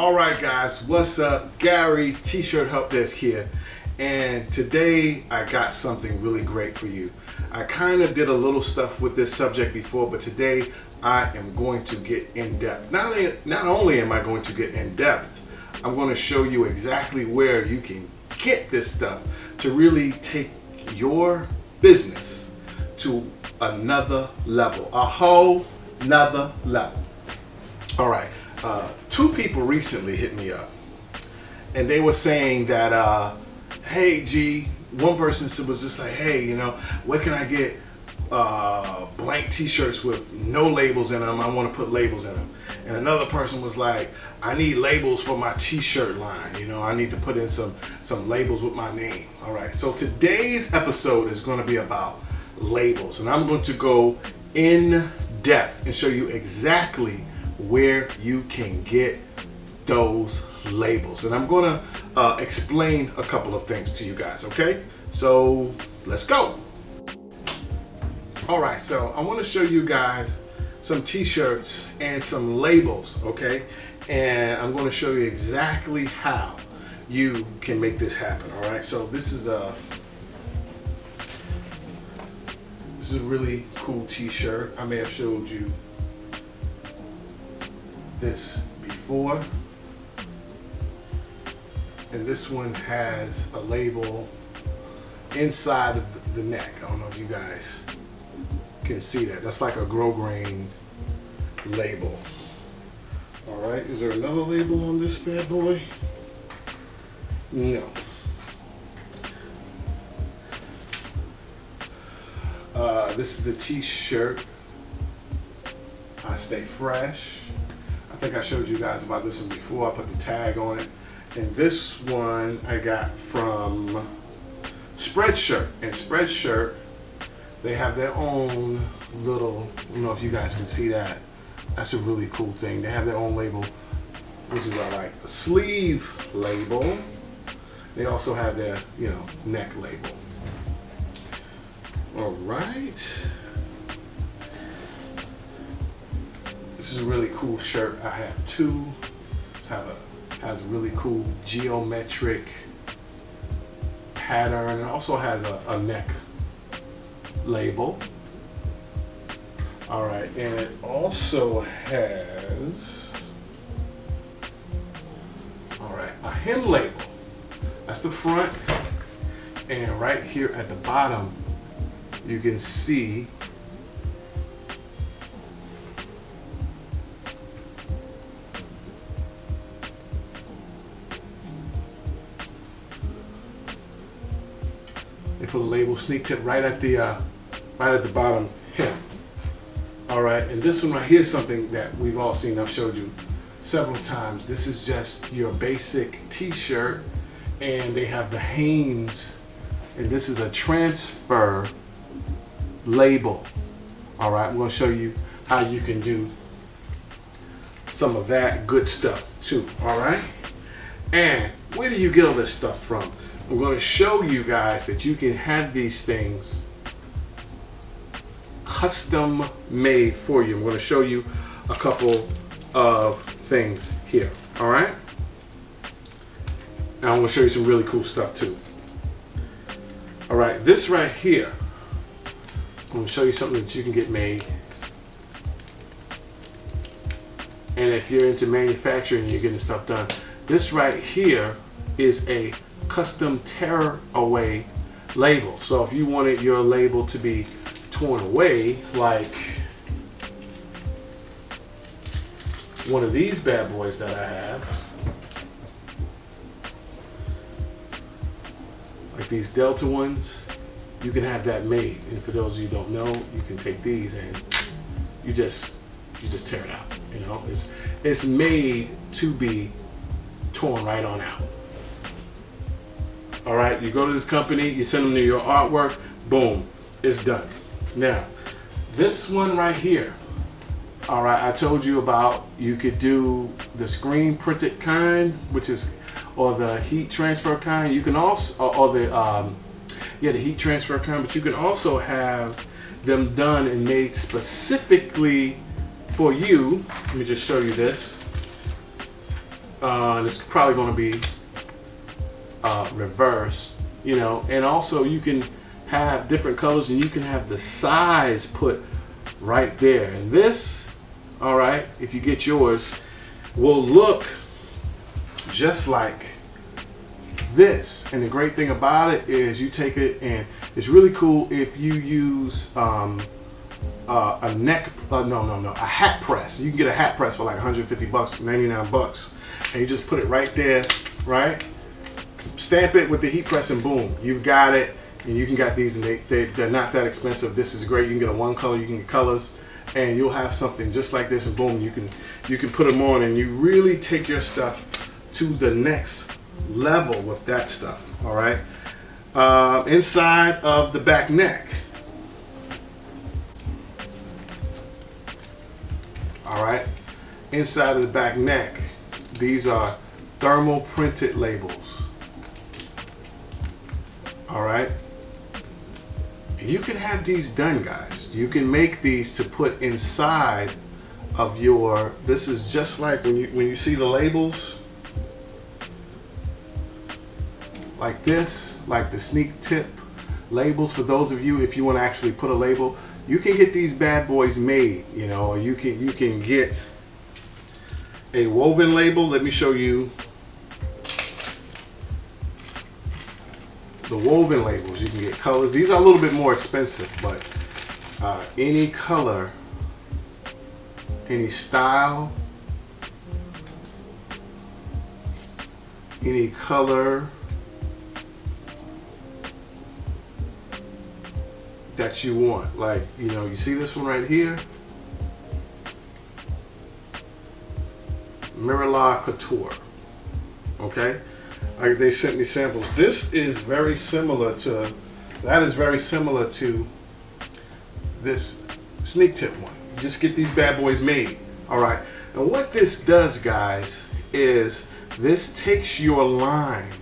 All right, guys, what's up? Gary T-shirt help desk here, and today I got something really great for you. I kind of did a little stuff with this subject before, but today I am going to get in depth. Not only, not only am I going to get in depth, I'm going to show you exactly where you can get this stuff to really take your business to another level, a whole nother level. All right, uh, two people recently hit me up, and they were saying that, uh, hey, G, one person was just like, hey, you know, where can I get uh, blank T-shirts with no labels in them? I want to put labels in them. And another person was like, I need labels for my T-shirt line. You know, I need to put in some some labels with my name. All right. So today's episode is going to be about labels, and I'm going to go in depth and show you exactly where you can get those labels. And I'm to uh, explain a couple of things to you guys, okay? So let's go. All right, so I want to show you guys some t-shirts and some labels, okay? And I'm going to show you exactly how you can make this happen, all right? So this is a this is a really cool t-shirt. I may have showed you this before. And this one has a label inside of the neck. I don't know if you guys can see that. That's like a Grosgrain label. All right, is there another label on this bad boy? No. Uh, this is the t-shirt. I stay fresh. I think I showed you guys about this one before. I put the tag on it. And this one I got from Spreadshirt. And Spreadshirt, they have their own little, I don't know if you guys can see that. That's a really cool thing. They have their own label, which is uh, like a sleeve label. They also have their, you know, neck label. All right. This is a really cool shirt. I have two. Have a has a really cool geometric pattern. It also has a, a neck label. All right, and it also has all right a hem label. That's the front, and right here at the bottom, you can see label sneak tip right at the uh, right at the bottom here. All right, and this one right here is something that we've all seen. I've showed you several times. This is just your basic T-shirt, and they have the Hanes, and this is a transfer label. All right, I'm to show you how you can do some of that good stuff too. All right, and where do you get all this stuff from? I'm going to show you guys that you can have these things custom made for you. I'm going to show you a couple of things here. All right. Now I'm going to show you some really cool stuff too. All right, this right here, I'm going to show you something that you can get made. And if you're into manufacturing, you're getting stuff done. This right here is a custom tear away label. So if you wanted your label to be torn away, like one of these bad boys that I have, like these Delta ones, you can have that made. And for those of you who don't know, you can take these and you just you just tear it out. You know, it's it's made to be torn right on out. All right, you go to this company, you send them to your artwork, boom, it's done. Now, this one right here, all right, I told you about you could do the screen printed kind, which is, or the heat transfer kind. You can also, or, or the, um, yeah, the heat transfer kind, but you can also have them done and made specifically for you. Let me just show you this. uh, it's probably going to be uh, you know, and also you can have different colors and you can have the size put right there. And this, all right, if you get yours, will look just like this. And the great thing about it is you take it and it's really cool if you use um, uh, a neck, uh, no, no, no, a hat press. You can get a hat press for like 150 bucks, 99 bucks. And you just put it right there, right? Stamp it with the heat press and boom, you've got it. And you can get these and they, they, they're not that expensive. This is great. You can get a one color, you can get colors and you'll have something just like this and boom, you can, you can put them on and you really take your stuff to the next level with that stuff, all right? Uh, inside of the back neck, all right? Inside of the back neck, these are thermal printed labels, all right? You can have these done, guys. You can make these to put inside of your, this is just like when you, when you see the labels, like this, like the sneak tip labels for those of you if you want to actually put a label you can get these bad boys made you know you can you can get a woven label let me show you the woven labels you can get colors these are a little bit more expensive but uh, any color any style any color that you want. Like, you know, you see this one right here? Mirala Couture. Okay? They sent me samples. This is very similar to, that is very similar to this sneak tip one. Just get these bad boys made. All right. And what this does, guys, is this takes your line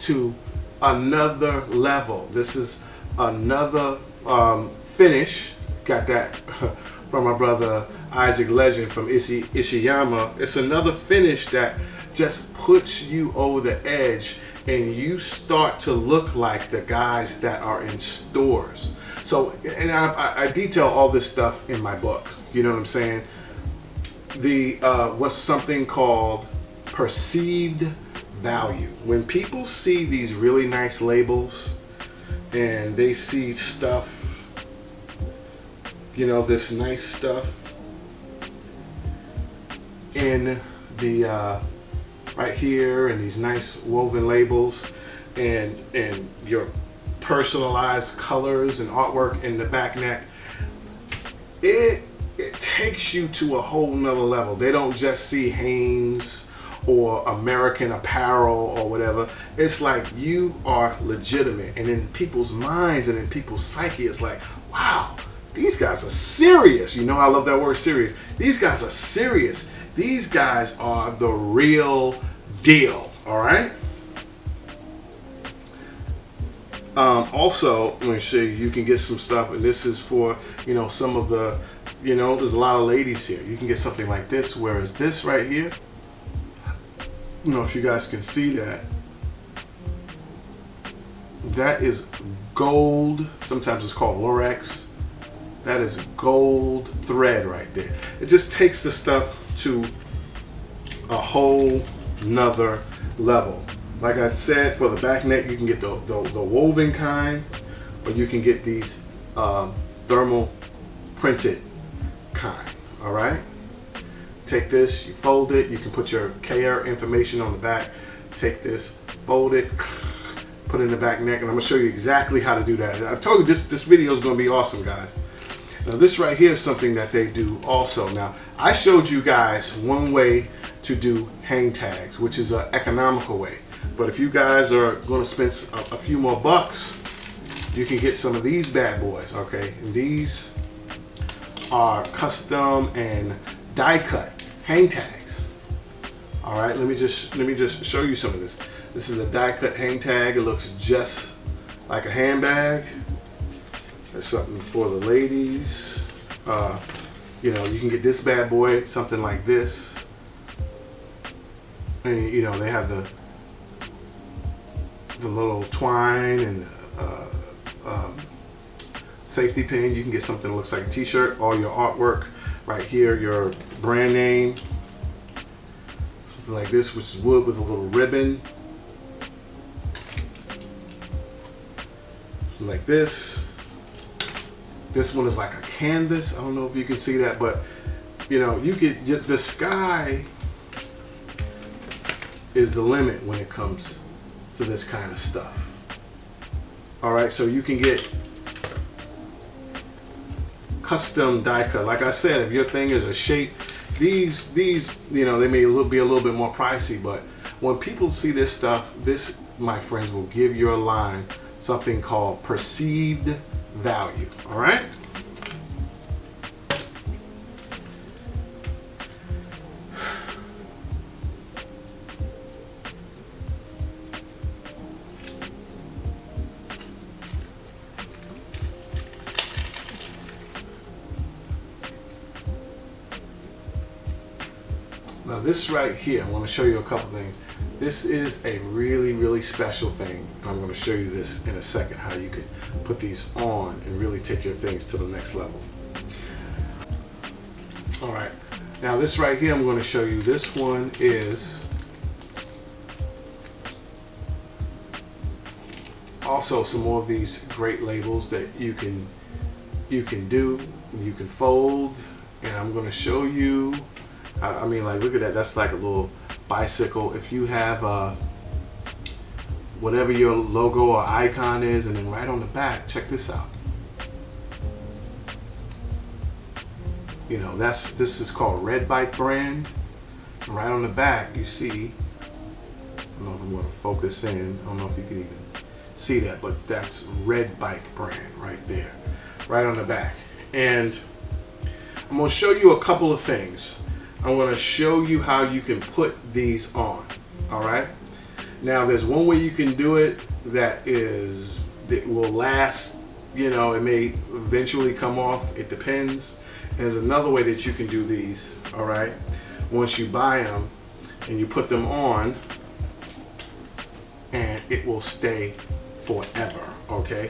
to another level. This is another um, finish. Got that from my brother Isaac Legend from Ishi, Ishiyama. It's another finish that just puts you over the edge and you start to look like the guys that are in stores. So, and I, I detail all this stuff in my book. You know what I'm saying? The uh, what's something called perceived value. When people see these really nice labels, and they see stuff, you know, this nice stuff in the uh, right here and these nice woven labels and and your personalized colors and artwork in the back neck it it takes you to a whole nother level they don't just see Hanes or American Apparel or whatever. It's like you are legitimate. And in people's minds and in people's psyche, it's like, wow, these guys are serious. You know, I love that word serious. These guys are serious. These guys are the real deal. All right. Um, also, let me show you, you can get some stuff, and this is for, you know, some of the, you know, there's a lot of ladies here. You can get something like this, whereas this right here, you know if you guys can see that that is gold sometimes it's called Lurex that is gold thread right there it just takes the stuff to a whole nother level like I said for the back neck you can get the, the, the woven kind or you can get these um, thermal printed kind all right Take this, you fold it, you can put your care information on the back. Take this, fold it, put it in the back neck, and I'm gonna show you exactly how to do that. I told you this, this video is gonna be awesome, guys. Now this right here is something that they do also. Now, I showed you guys one way to do hang tags, which is an economical way. But if you guys are gonna spend a, a few more bucks, you can get some of these bad boys, okay? And these are custom and die cut hang tags. All right, let me just let me just show you some of this. This is a die cut hang tag. It looks just like a handbag. There's something for the ladies. Uh, you know, you can get this bad boy, something like this. and you know they have the the little twine and uh, um, safety pin. You can get something that looks like a t-shirt. All your artwork right here, your brand name, something like this, which is wood with a little ribbon. Like this. This one is like a canvas. I don't know if you can see that, but you know, you get the sky is the limit when it comes to this kind of stuff. All right, so you can get custom die cut. Like I said, if your thing is a shape, these these you know they may be a little bit more pricey, but when people see this stuff, this my friends will give your line something called perceived value. All right. Now this right here, I want to show you a couple things. This is a really, really special thing. I'm going to show you this in a second, how you can put these on and really take your things to the next level. All right, now this right here, I'm going to show you, this one is also some more of these great labels that you can you can do, you can fold, and I'm going to show you I, I, mean, like, look at that. That's like a little bicycle. If you have uh, whatever your logo or icon is, and then right on the back, check this out. You know, that's this is called Red Bike brand. And right on the back, you see. I don't know if I'm to focus in. I don't know if you can even see that, but that's Red Bike brand right there, right on the back. And I'm to show you a couple of things. I want to show you how you can put these on. All right. Now there's one way you can do it that is that will last. You know, it may eventually come off. It depends. There's another way that you can do these. All right. Once you buy them and you put them on, and it will stay forever. Okay.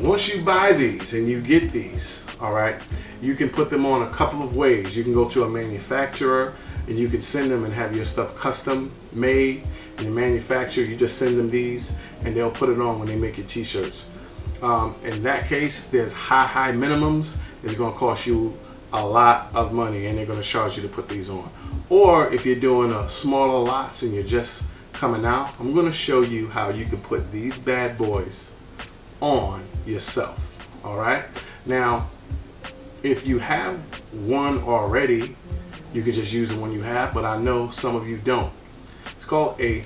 Once you buy these and you get these, all right, you can put them on a couple of ways. You can go to a manufacturer and you can send them and have your stuff custom made. And the manufacturer, you just send them these and they'll put it on when they make your t-shirts. Um, in that case, there's high, high minimums. It's gonna cost you a lot of money and they're gonna charge you to put these on. Or if you're doing a smaller lots and you're just coming out, I'm gonna show you how you can put these bad boys on yourself, all right? Now, if you have one already, you can just use the one you have, but I know some of you don't. It's called a,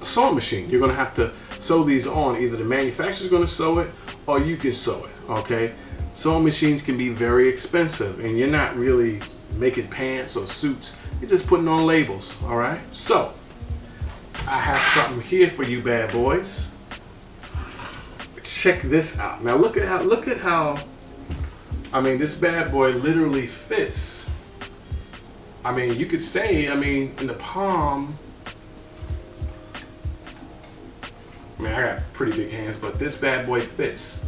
a sewing machine. You're gonna have to sew these on. Either the manufacturer's gonna sew it or you can sew it, okay? Sewing machines can be very expensive and you're not really making pants or suits. You're just putting on labels, all right? So, I have something here for you bad boys. Check this out. Now look at how, look at how I mean, this bad boy literally fits. I mean, you could say, I mean, in the palm. I mean, I got pretty big hands, but this bad boy fits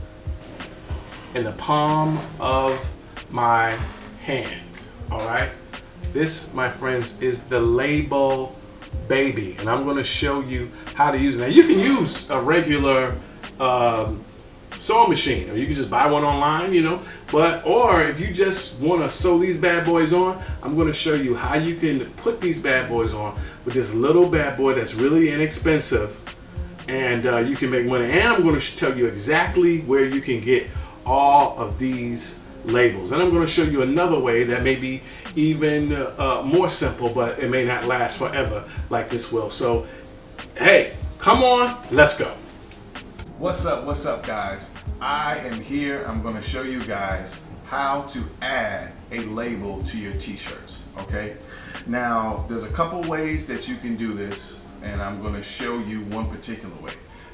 in the palm of my hand. All right. This, my friends, is the label baby, and I'm going to show you how to use it. Now, you can use a regular um, sewing machine, or you can just buy one online, you know. But or if you just want to sew these bad boys on, I'm going to show you how you can put these bad boys on with this little bad boy that's really inexpensive, and uh, you can make money. And I'm going to tell you exactly where you can get all of these labels. And I'm going to show you another way that may be even uh, more simple, but it may not last forever like this will. So, hey, come on, let's go. What's up, what's up guys? I am here, I'm gonna show you guys how to add a label to your t-shirts, okay? Now, there's a couple ways that you can do this, and I'm gonna show you one particular way.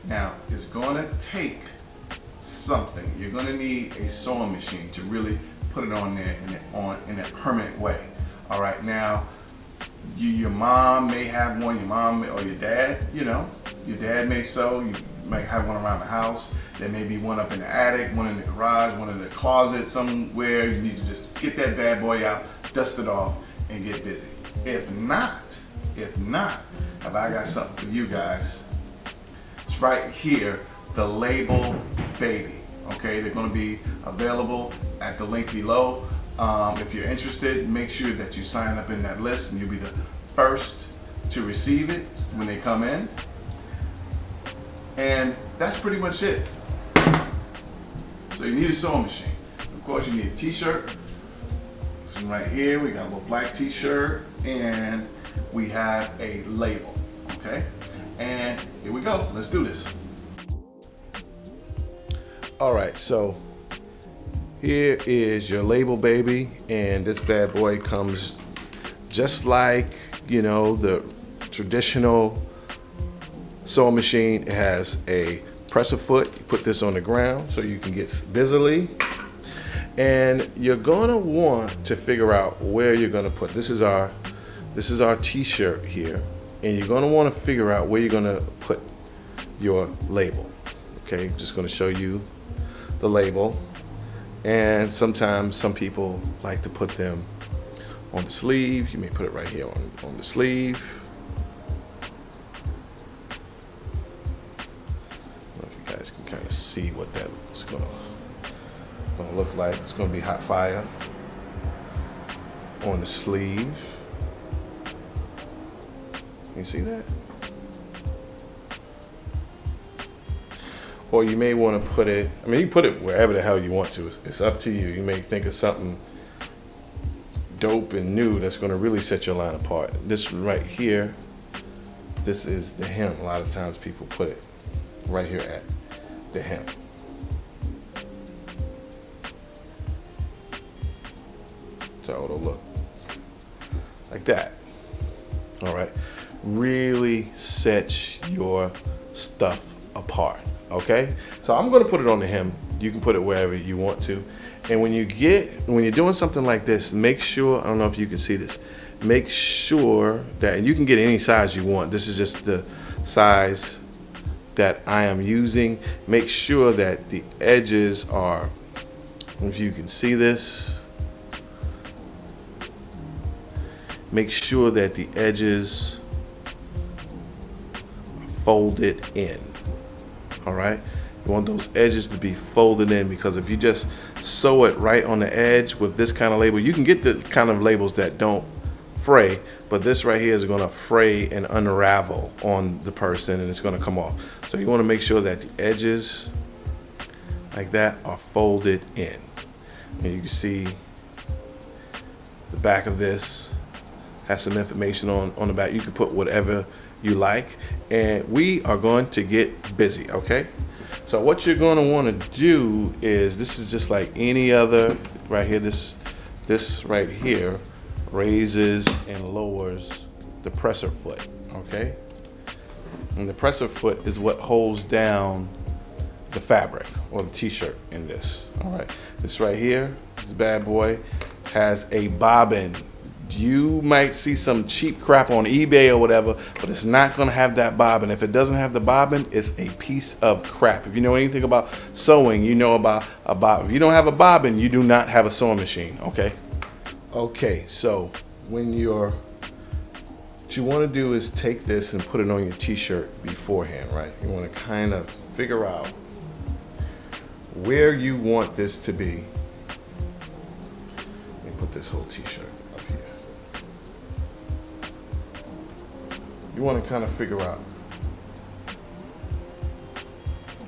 Now, it's gonna take something. You're gonna need a sewing machine to really put it on there in, a, on, in a permanent way. All right, now, you, your mom may have one, your mom or your dad, you know, your dad may sew, you might have one around the house. There may be one up in the attic, one in the garage, one in the closet somewhere. You need to just get that bad boy out, dust it off, and get busy. If not, if not, have I got something for you guys. It's right here, the label baby. Okay, they're gonna be available at the link below. Um, if you're interested, make sure that you sign up in that list and you'll be the first to receive it when they come in. And that's pretty much it. So you need a sewing machine. Of course, you need a t-shirt. So right here, we got a little black t-shirt and we have a label, okay? And here we go, let's do this. All right, so here is your label, baby, and this bad boy comes just like, you know, the traditional sewing machine. It has a presser foot. You put this on the ground so you can get busily. And you're gonna want to figure out where you're gonna put. This is our, this is our t-shirt here. And you're gonna wanna figure out where you're gonna put your label. Okay, just gonna show you the label. And sometimes some people like to put them on the sleeve. You may put it right here on, on the sleeve. See what that's gonna, gonna look like. It's gonna be hot fire on the sleeve. You see that? or you may want to put it, I mean, you put it wherever the hell you want to. It's, it's, up to you. You may think of something dope and new that's going to really set your line apart. This right here, this is the hem. A lot of times people put it right here at the hem. So it'll look like that. All right. Really set your stuff apart okay? So I'm gonna put it on the hem. You can put it wherever you want to. And when you get, when you're doing something like this, make sure, I don't know if you can see this, make sure that, and you can get any size you want. This is just the size that I am using. Make sure that the edges are, if you can see this, make sure that the edges are folded in all right? You want those edges to be folded in because if you just sew it right on the edge with this kind of label, you can get the kind of labels that don't fray, but this right here is gonna fray and unravel on the person and it's gonna come off. So you wanna make sure that the edges like that are folded in. And you can see the back of this has some information on, on the back. You can put whatever you like and we are going to get busy okay so what you're going to want to do is this is just like any other right here this this right here raises and lowers the presser foot okay and the presser foot is what holds down the fabric or the t-shirt in this all right this right here this bad boy has a bobbin you might see some cheap crap on eBay or whatever, but it's not gonna have that bobbin. If it doesn't have the bobbin, it's a piece of crap. If you know anything about sewing, you know about a bobbin. If you don't have a bobbin, you do not have a sewing machine, okay? Okay, so when you're, what you wanna do is take this and put it on your t-shirt beforehand, right? You wanna kind of figure out where you want this to be. Let me put this whole t-shirt up here. you want to kind of figure out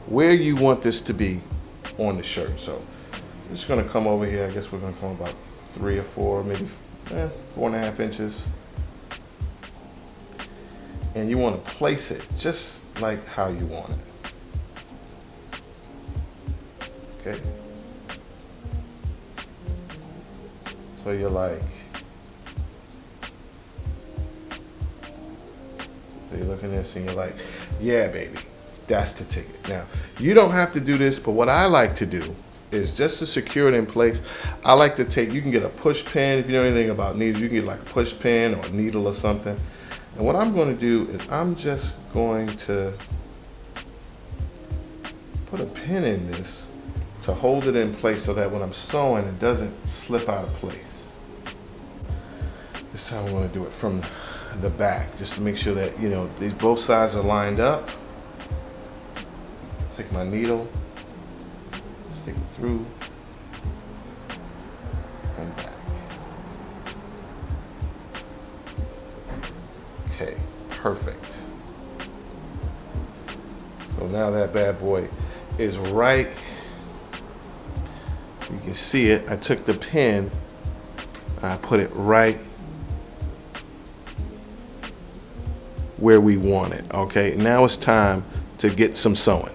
where you want this to be on the shirt. So I'm just going to come over here. I guess we're going to come about three or four, maybe eh, four and a half inches. And you want to place it just like how you want it. Okay. So you're like So you're looking at this and you're like, yeah, baby, that's the ticket. Now, you don't have to do this, but what I like to do is just to secure it in place. I like to take, you can get a push pin. If you know anything about needles, you can get like a push pin or a needle or something. And what I'm going to do is I'm just going to put a pin in this to hold it in place so that when I'm sewing, it doesn't slip out of place. This time I'm going to do it from the back just to make sure that, you know, these both sides are lined up. Take my needle, stick it through, now that bad boy is right. You can see it. I took the pin, I put it right where we want it. Okay, now it's time to get some sewing.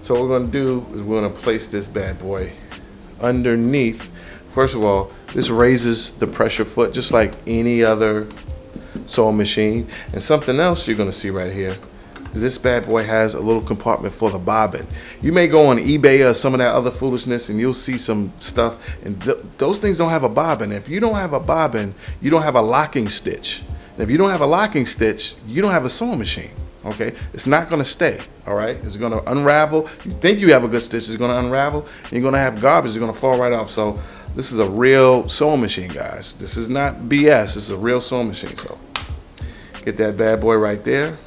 So what we're gonna do is we're gonna place this bad boy underneath. First of all, this raises the pressure foot just like any other sewing machine. And something else you're gonna see right here this bad boy has a little compartment for the bobbin. You may go on eBay or some of that other foolishness and you'll see some stuff and th those things don't have a bobbin. If you don't have a bobbin, you don't have a locking stitch. And if you don't have a locking stitch, you don't have a sewing machine. Okay, it's not gonna stay. All right, it's gonna unravel. You think you have a good stitch, it's gonna unravel. You're gonna have garbage, it's gonna fall right off. So this is a real sewing machine, guys. This is not BS. This is a real sewing machine. So get that bad boy right there.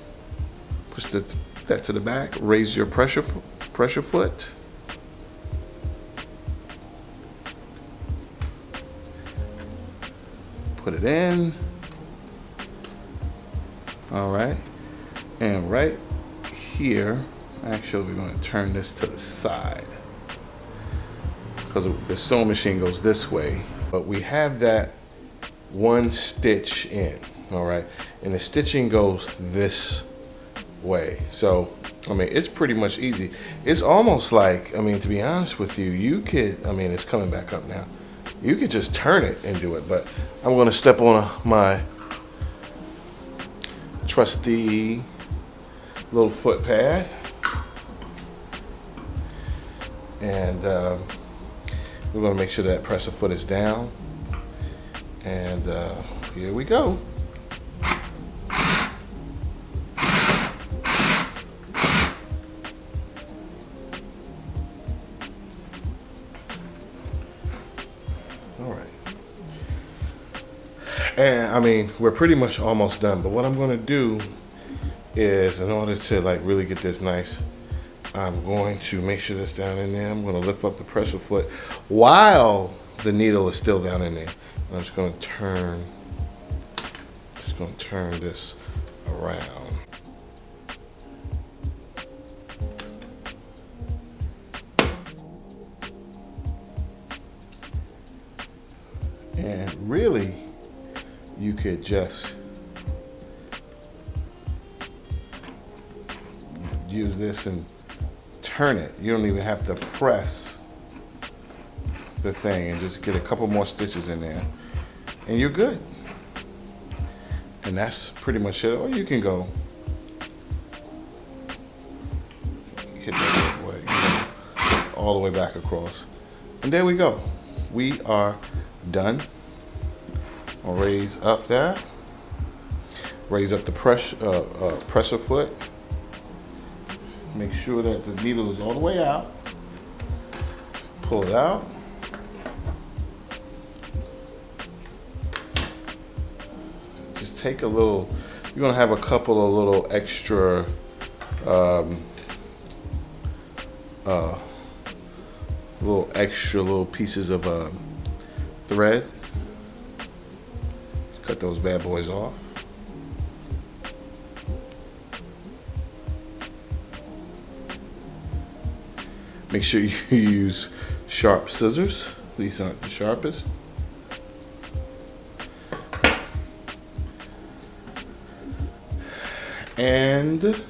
Push the, that to the back. Raise your pressure pressure foot. Put it in. All right. And right here, actually we're going to turn this to the side because the sewing machine goes this way. But we have that one stitch in, all right? And the stitching goes this way. So, I mean, it's pretty much easy. It's almost like, I mean, to be honest with you, you could, I mean, it's coming back up now. You could just turn it and do it, but I'm to step on my trusty little foot pad. And uh, we're to make sure that presser foot is down. And uh, here we go. And I mean, we're pretty much almost done. But what I'm gonna do is, in order to like really get this nice, I'm going to make sure that's down in there. I'm gonna lift up the pressure foot while the needle is still down in there. I'm just gonna turn, just gonna turn this around. And really, you could just use this and turn it. You don't even have to press the thing and just get a couple more stitches in there and you're good. And that's pretty much it. Or you can go hit that way, all the way back across. And there we go. We are done. Raise up that. Raise up the press, uh, uh, pressure foot. Make sure that the needle is all the way out. Pull it out. Just take a little, you're gonna have a couple of little extra um, uh, little extra little pieces of uh, thread Cut those bad boys off. Make sure you use sharp scissors. These aren't the sharpest. And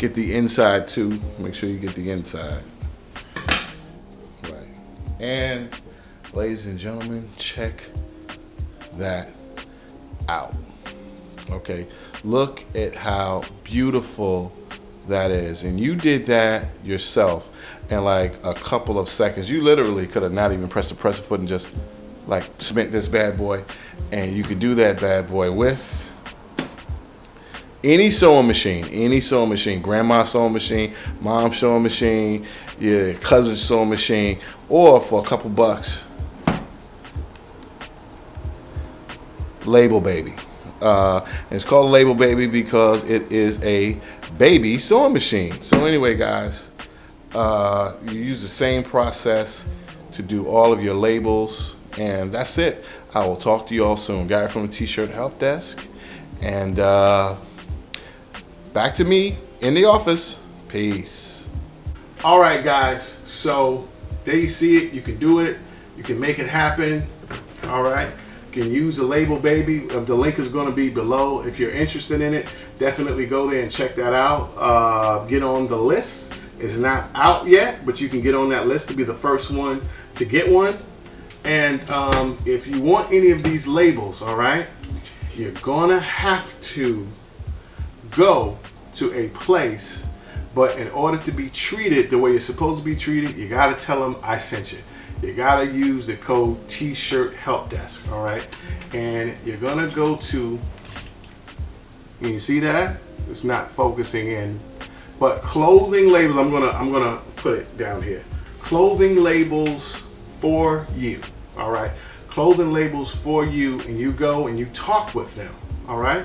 Get the inside too. Make sure you get the inside. Right. And ladies and gentlemen, check that out. Okay, look at how beautiful that is. And you did that yourself in like a couple of seconds. You literally could have not even pressed the presser foot and just like cement this bad boy. And you could do that bad boy with any sewing machine, any sewing machine, grandma sewing machine, mom sewing machine, your cousin's sewing machine, or for a couple bucks, Label Baby. Uh, it's called Label Baby because it is a baby sewing machine. So anyway, guys, uh, you use the same process to do all of your labels, and that's it. I will talk to you all soon. Guy from the T-shirt help desk, and uh, back to me in the office. Peace. All right, guys. So there you see it. You can do it. You can make it happen. All right. You can use the label baby. Uh, the link is going to be below. If you're interested in it, definitely go there and check that out. Uh, get on the list. It's not out yet, but you can get on that list to be the first one to get one. And um, if you want any of these labels, all right, you're gonna have to go to a place, but in order to be treated the way you're supposed to be treated, you gotta tell them I sent you you gotta use the code T-shirt help desk. All right, and you're gonna go to. You see that? It's not focusing in, but clothing labels. I'm gonna I'm gonna put it down here. Clothing labels for you. All right, clothing labels for you, and you go and you talk with them. All right.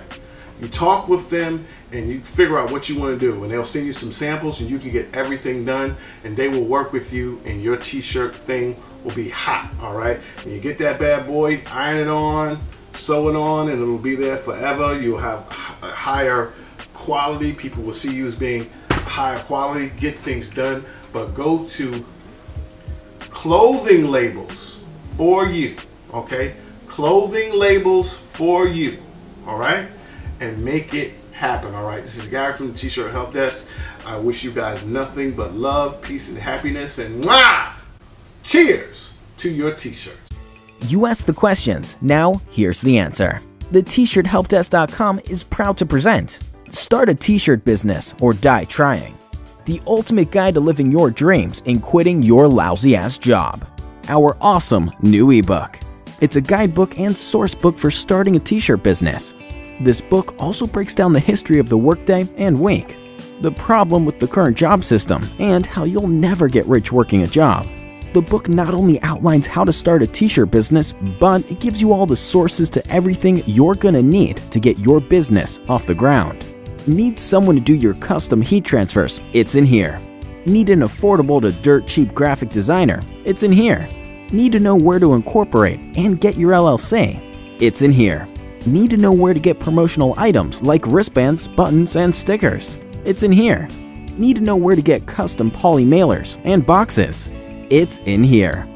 You talk with them and you figure out what you want to do and they'll send you some samples and you can get everything done and they will work with you and your t-shirt thing will be hot all right? And you get that bad boy iron it on sew it on and it'll be there forever. You'll have a higher quality. People will see you as being higher quality. Get things done. But go to clothing labels for you okay? Clothing labels for you all right and make it happen. All right. This is Gary from the T-shirt Help Desk. I wish you guys nothing but love, peace, and happiness. And mwah! cheers to your T-shirt. You asked the questions. Now here's the answer. The T-shirthelpdesk.com is proud to present Start a T-shirt business or die trying. The ultimate guide to living your dreams and quitting your lousy ass job. Our awesome new ebook. It's a guidebook and source book for starting a t-shirt business. This book also breaks down the history of the workday and week, the problem with the current job system, and how you'll never get rich working a job. The book not only outlines how to start a t-shirt business, but it gives you all the sources to everything you're gonna need to get your business off the ground. Need someone to do your custom heat transfers? It's in here. Need an affordable to dirt cheap graphic designer? It's in here. Need to know where to incorporate and get your LLC? It's in here. Need to know where to get promotional items like wristbands, buttons, and stickers? It's in here. Need to know where to get custom poly mailers and boxes? It's in here.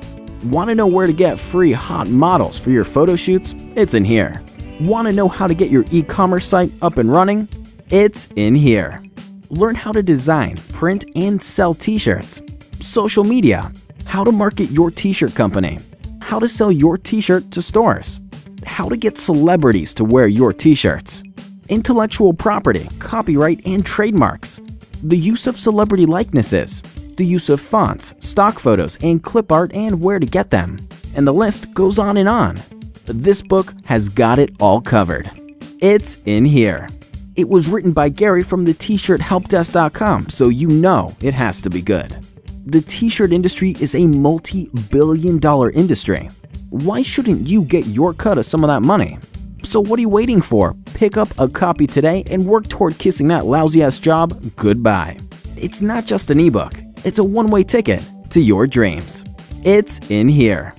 Want to know where to get free hot models for your photo shoots? It's in here. Want to know how to get your e-commerce site up and running? It's in here. Learn how to design, print, and sell t-shirts. Social media. How to market your t-shirt company. How to sell your t-shirt to stores how to get celebrities to wear your t-shirts, intellectual property, copyright, and trademarks, the use of celebrity likenesses, the use of fonts, stock photos, and clip art and where to get them. And the list goes on and on. This book has got it all covered. It's in here. It was written by Gary from the t-shirthelpdesk.com, so you know it has to be good. The t-shirt industry is a multi-billion dollar industry why shouldn't you get your cut of some of that money? So what are you waiting for? Pick up a copy today and work toward kissing that lousy ass job goodbye. It's not just an ebook, it's a one way ticket to your dreams. It's in here.